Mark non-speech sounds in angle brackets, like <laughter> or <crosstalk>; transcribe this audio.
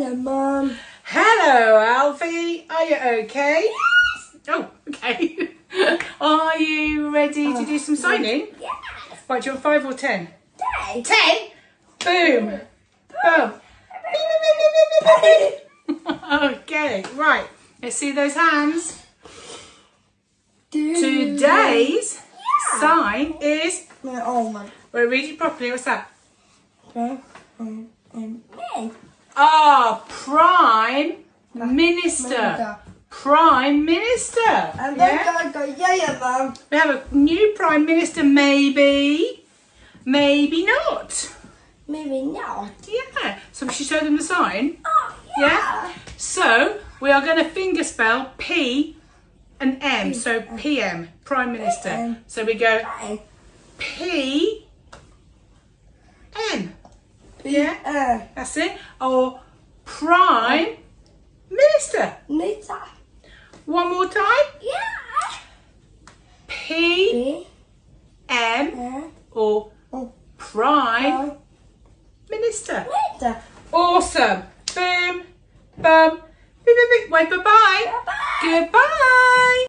Hello, Mum. Hello, Alfie. Are you okay? Yes. Oh, okay. <laughs> Are you ready to do some signing? Yes. Right, do you want five or ten? Day. Ten. Boom. Boom. <laughs> okay, right. Let's see those hands. Today's sign is. Oh, my. Wait, read it properly. What's that? Me. Ah, Prime Minister. Prime Minister. And Yeah? then go, go, yeah, yeah, Mum. We have a new Prime Minister, maybe. Maybe not. Maybe not. Yeah. So we should show them the sign. Oh, Yeah. So we are going to finger spell P and M. So PM, Prime Minister. So we go yeah. P. Yeah. That's it. Or Prime Minister. Minister. One more time. Yeah. P. M or Prime Minister. Nita. Awesome. Boom. Wait, bye-bye. Bye-bye. Goodbye.